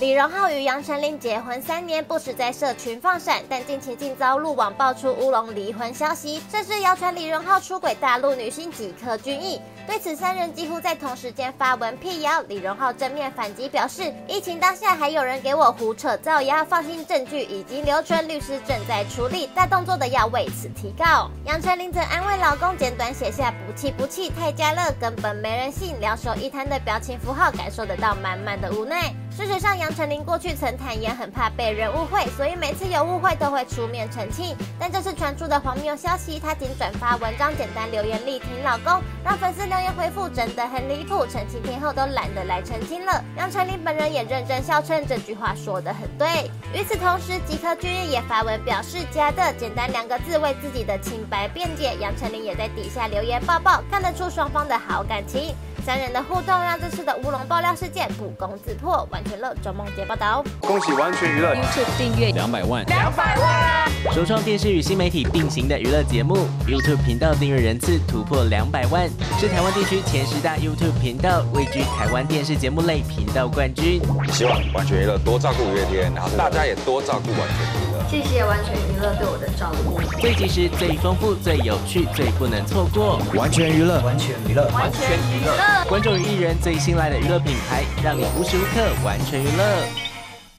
李荣浩与杨丞琳结婚三年，不时在社群放闪，但近期竟遭路网爆出乌龙离婚消息，甚至谣传李荣浩出轨大陆女星吉克隽逸。对此，三人几乎在同时间发文辟谣。李荣浩正面反击，表示疫情当下还有人给我胡扯造谣，放心，证据已经留存，律师正在处理，大动作的要为此提告。杨丞琳则安慰老公，简短写下不气不气，太加乐，根本没人信，两手一摊的表情符号，感受得到满满的无奈。事实上，杨丞琳过去曾坦言很怕被人误会，所以每次有误会都会出面澄清。但这次传出的荒谬消息，她仅转发文章，简单留言力挺老公，让粉丝留言回复真的很离谱，澄清天后都懒得来澄清了。杨丞琳本人也认真笑称这句话说得很对。与此同时，吉克隽逸也发文表示假的，简单两个字为自己的清白辩解。杨丞琳也在底下留言抱抱，看得出双方的好感情。三人的互动让这次的乌龙爆料事件不攻自破。完全乐周梦杰报道。恭喜完全娱乐 YouTube 订阅两百万，两百万，首创电视与新媒体并行的娱乐节目，YouTube 频道订阅人次突破两百万，是台湾地区前十大 YouTube 频道，位居台湾电视节目类频道冠军。希望完全娱乐多照顾五月天，然后大家也多照顾完全娱乐。谢谢完全娱乐对我的照顾。最及时、最丰富、最有趣、最不能错过，完全娱乐，完全娱乐，完全娱乐，观众与艺人最新来的娱乐品牌，让你无时无刻完全娱乐。